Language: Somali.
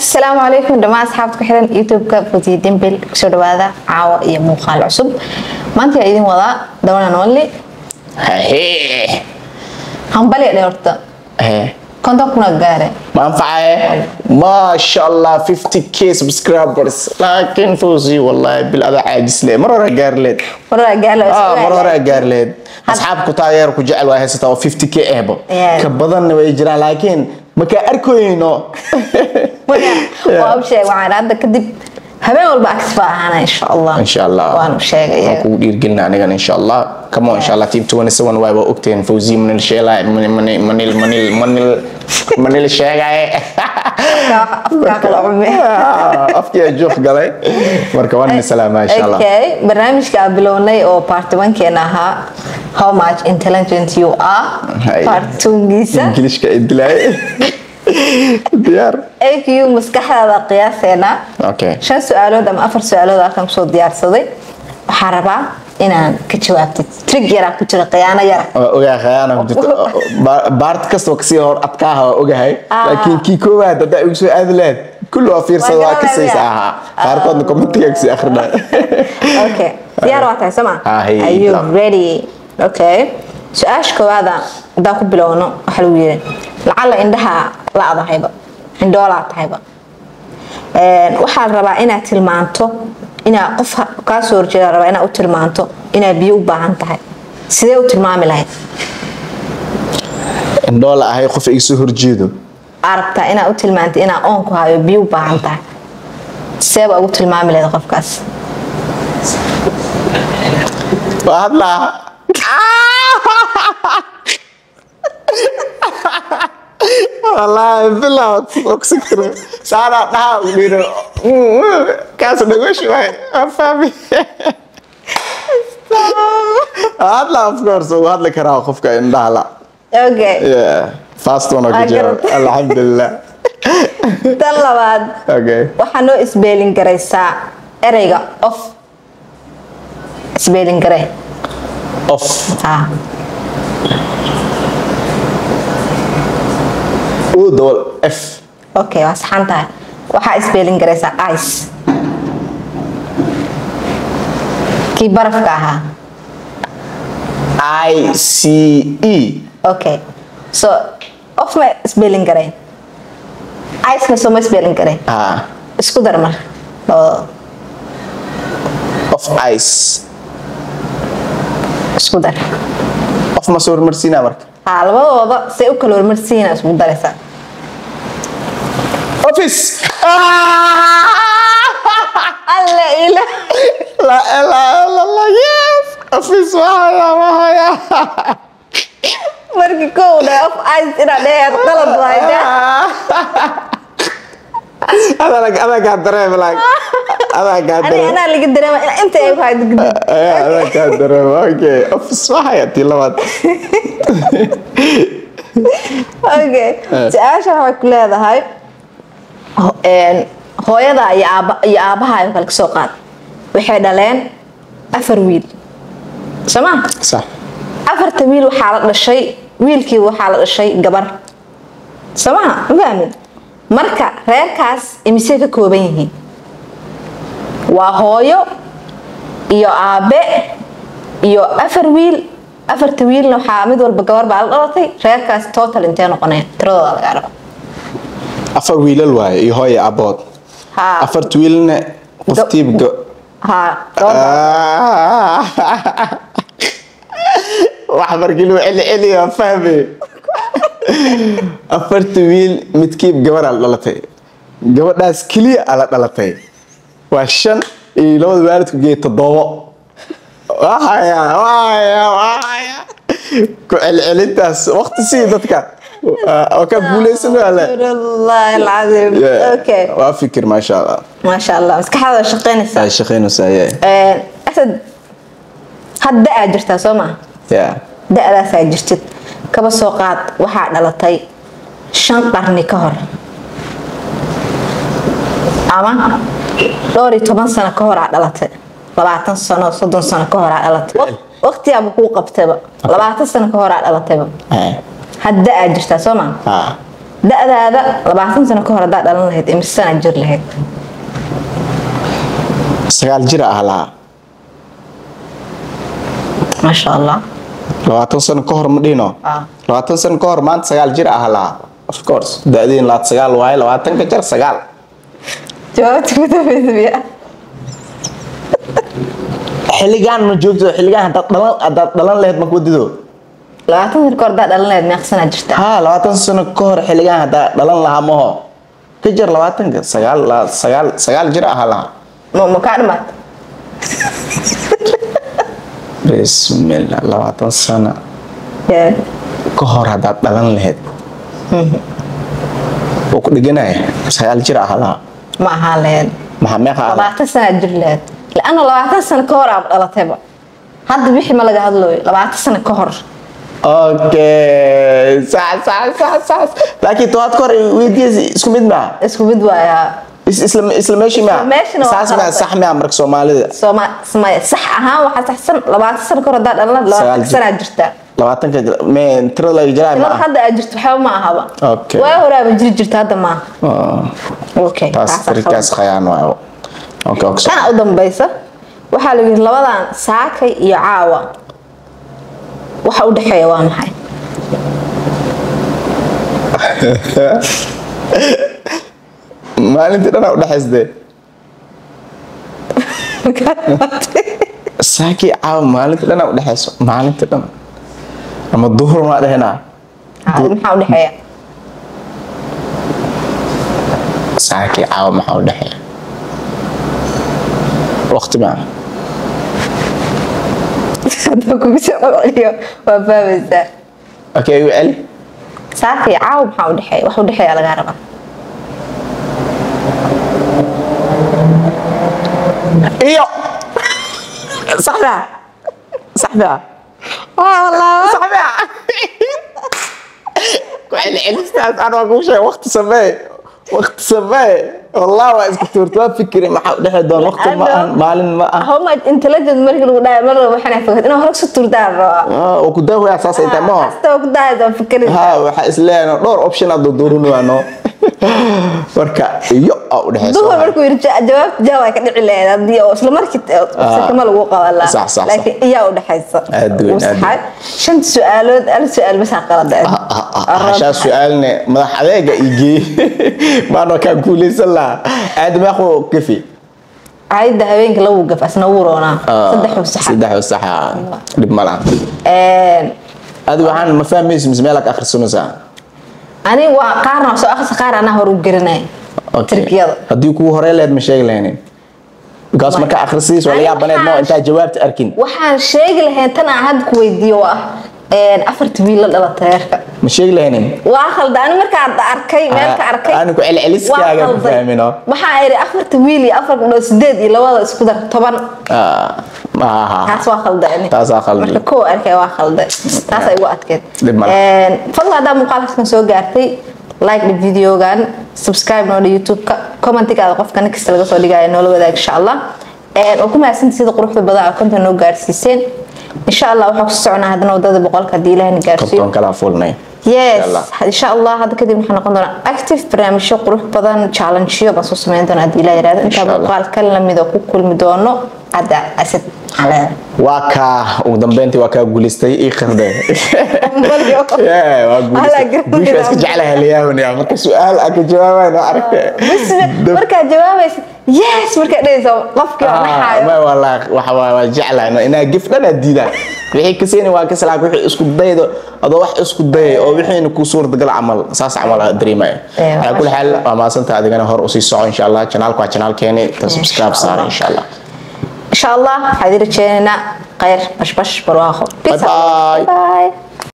asalaamu calaykum dhammaan asxaabta ku xiran youtube-ka futiya dembil ku soo dhawaada caawa iyo muuqaal cusub maanta yaa idin wadaa dabanan only Hee. hambalya dhe horta konton kuna gaare Ma anfacaye? Masha Allah 50k subscribers. Laakiin Fawzi wallahi bil ada caajis leh. Mar hore gaar leed. waraa gaale Ah, mar hore gaar leed. Asxaab ku taageer ku jecel waa haysataa oo 50k ehbo. Yeah. Ka badanna way jiraan laakiin ma ka arkoyno. waa u sheeg waxaan hadda kadib habeen walba active ahaana insha allah insha Allah. waan u sheegay Waan kugu dhiirgelina anigan insha Allah. On insha Allah team 27 way waa ogteen. Fawzi manil sheelay manil manil manil manil manil sheegay. cume afkiyaa joog galay. Marka waan idin salaamaa insha allah okay barnaamijka aan bilownay oo part one-keena ahaa how much intelligent you are? Part two-giisa ingilishka idilaay diyaar. AQ maskaxdaada qiyaaseena shan su'aalood ama afar su'aalood halkan ku soo diyaarsaday. Waxaa rabaa inaan ka jawaabtid. Trig yaraa ku jira khiyaano yara waa ogahay khayaana ku jirto Ba- baart kastoo ka sii hor adkaaha waa ogahay. Ah. laakiin kii koowaad haddaa igu soo aadi lahayd kulli waa fiirsada Waa kasaysa ahaa. Qaarkoodna commentiga ka sii akhrina. Okay diyaar waa tahay soma Ah, are you ready? Okay su'aasha koowaada haddaan ku bilowno waxaa lagu yiri lacala indhaha la-dahayba indhoolaa tahayba waxaa rabaa inaad tilmaanto inaa qof ha- kaa soo horjeeda rabaa inaad u tilmaanto inaad biyo u baahan tahay. Sidee u tilmaami lahayd? Indhoola ahay qof iga soo horjeedo. Aa rabtaa inaad u tilmaanto inaad oonku hayo biyo u baahan tahay. Seeba ugu tilmaami lahayd qofkaas? Hadlaa wallaahi bilaa ogsikro saanaa dhaha u dhiro kaas dhagoshi waay waa hadlaa of course uu hadli karaa qofka indhaha la okay Yeah, fast one Waa ku garantay. alxamdulilah tan labaad okay waxaa noo isbeelin garaysaa ereyga of. Isbeelin garay off u dabal f. Okay waa saxan tahay waxaa isbeelin garaysaa ice. Kii barafka ahaa? I c e. Okay so of ma isbeelin garayn icena soo ma isbeelin garayn ah. Isku dar mar labadooda of ice. Isku dar. Of ma soo hormarsiinaa marka? Ah labadooda say u kala hormarsiina isku daraysaa office. Alla ila la ilaha illa allah yes. Office wahaya wahaya. Markii kow dhahay of ice inaad dheer qalad waayda adag adagaa dareem lag adagaa dareem anaa laga dareema inta ay hayd gudub adagaa dareem okay office wahaya tii labaad okay su'aasha waxay ku leedahay hooyada iyo aaba iyo aabaha kale ka soo qaad. Waxay dhaleen afar wiil. Sax afarta wiil waxaa la dhashay wiilkii waxaa la dhashay gabar. Somaha ma fahmin marka reerkaas imisey ka kooban yihiin. Waa hooyo iyo aabe iyo afar wiil. Afarta wiilna waxaa mid walba gabar baa la dhalatay. Reerkaas total intee noqoneen? Tiradooda laga rabo afar wiilal waaye iyo hooya abood. Ha. Afarta wiilna qoftiiba go ha gabar wax celi celiya fahme afarta wiil midkiib gabaraa la dhalatay. Gabadhaas keliya aa la dhalatay. Waa shan iyo labada waalidku geey toddobo. Ku celcelintaas waqti sii dadka okay waa fikir maasha allah maasha allah maskaxdaada shaqeynaysaa ay shaqeynaysaa yeah. Een, asad hadda aad jirtaa soo maa yeah. da-daasaa jirtid kaba soo qaad waxaa dhalatay shan qarni ka hor. Ama dhowr iyo toban sano ka hor aa dhalatay. Labaatan sano soddon sano ka hor aa dhalatay. Waq- waqtigaaba kuu qabtayba labaatan sano ka hor aa dhalatayba Eh. Hadda aad jirtaa soo Ah. da-daada labaatan sano ka hor haddaa dhalan lahayd imise sana jir lahayd? Sagaal jir ah lahaa. Maasha allah. Labaatan sano ka hor ma dhihino Ah. labaatan sano ka hor maanta sagaal jir ah lahaa. Of course da-diin labaad sagaal waaye labaatan ka jar sagaal. Jawaabta ku dambeysa miya xilligaan ma joogto xilligaan haddaad dhalan lahayd ma kuwadido labaatan sano ka hor haddaa dhalan lahayd meeq sanaa jirta. Haa labaatan sano ka hor xilligaan haddaa dhalan lahaa maho ka jar labaatanka sagaal jir ah lahaa. Bismillah labaatan sano ka hor haddaad dhalan lahayd. Wuu ku dhiganaya sagaal jir ah lahaa. Ma ahaan lahayd. Maxaa meeqa ah labaatan sanaa jir lahayd. Laana labaatan sano ka hor aad dhalatayba. Hadda bixi ma laga hadlooyo labaatan sano ka hor okay laakiin tobaad ka hor weydiiyasi isku mid maa isku mid waayaa Is- isla meeshii maa saas maa sax maa marka soomaalida sooma samay sax ahaan waxaa saxsan labaatan sano ka hor haddaa dhalan labaatan sanaa jirta labaatanka me tirada laga jiraa ilaa ma hadda aad jirto waxba ma ahaba Okay. waa horaaba jiri jirta hadda maaha ah okay taas taasaa tirikaas khayaan waayo okay okay kana u dambaysa waxaa la yidhi labadan saakay iyo caawa waxa u dhexeeya waa maxay? Maalintii dhanaa udhexaysde saakii caawa maalintii dhanaa udhexayso maalintii dhan. Ama duhur maa dhehenaa maxaa u dhexeeya? Saakii caawa maxaa u dhexeeya? Waqti maa hadda kugu soo celiyo waa fahmaysaa okay igu celi saakay caawa maxaa u dhexeeya wax u dhexeeya lagaa rabaa iyo! Saxda saxda saxda ku celcelistaas anaa kuu sheeg waqti samee waqti wallah waa isku tuurta waa fikiri maxaa u dhexi doon waqti? Ma ahan maalin ma ah how much intelligent markii lagu dhahay mar raba waxaan fogad inaan hore ka soo tuurdaan rabaa oo ku daahoyaa saas ay tahay maho hasta ku dahaysa fikri ha waxaa is leeyahay dhowr option aad doorinayno marka iyo aa u dhexeysa duhur markuu yiri ja- jawaab jawaab ay ka dhici lahayd haddii oo isla markii sakama lagu qaban lahaa Sax, sax, sax. laakiin iyaa u dhexaysa Aad weyn, Wuu aad saxay. shanta su'aalood hal su'aal basaa qalada hashaa su'aalne madax adeega igee maanoo kaa guuleysan lahaa. Aadamaaqo kafi caayda habeenka lagu gaf asna wuu roonaa saddex saxa dhib ma laha. Adi waxaan ma fahmaysa mise meelaa ka akhrisanaysaa aniga waa qaarna waa soo akhris qaar anaa hore u garanay tirkiyada. Haddii kugu horey lahayd ma sheegi lahaynin because marka akhrisidis waa laga yaabaneed mo intaa jawaabta arkin. waxaan sheegi lahayn tan aan hadda ku weydiiyo oo ah afarta wiil la dhalatay reerka ma sheegi lahaynin waa khalda ani markaan arkay meel ka arkay Ani ku celceliskaaga waa ma khalday. fahmin oo. waxaa iri afarta wiil iyo afar gabdhood sideed iyo labada isku dar toban maaha taas waa khalday ani Taasaa khalday. marka koo arkay waa khalday taasay igu adkeed Dhib ma laha. Een, fadlan haddaa muuqaalkan soo gaartay like the videogan subscribe nooda youtube-ka commentigaada qofka nin kasta laga soo dhigaya noola wadaag insha allah waa ku mahadsantahay sida quruxda badan aa konta noo gaarsiiseen insha allah waxaa ku soconaa haddana waddada boqolka haddii ilahna gaarsiiyo. Insha allah hadda kadib waxaa noqon doonaa active barnaamijyo qurux badan challengeyo baan soo sameyn doonaa haddii ilaa yiraahdo intaa muuqaal ka lamida ku kulmi doono hadda asad. Waa kaa ugu dambeyntii waa kaa guuleystay ii qirde Yeah, waa Alla, guuleystay garanayaa. guusha iska jeclahay layaabanayaa marka su'aal aan ka jawaabayn oo aragtay. Markaad jawaabaysa yes markaad dhehaysa qofkii oo naxaayo waa waa jeclahay no inaa gif dhan aad diidaa wixii ka seeni waa ka salaak wixii isku daydo adoo wax isku dayay oo wixiina ku suurtagal camal saas camal dareemaya calaa kulli xaal waa mahadsanta adigana hor u sii soco insha allah janaalka waa janaalkeeni ta subscribe saara insha allah insha allah waxaad i rajeynaynaa khayr bashbash barwaaqo bye. bye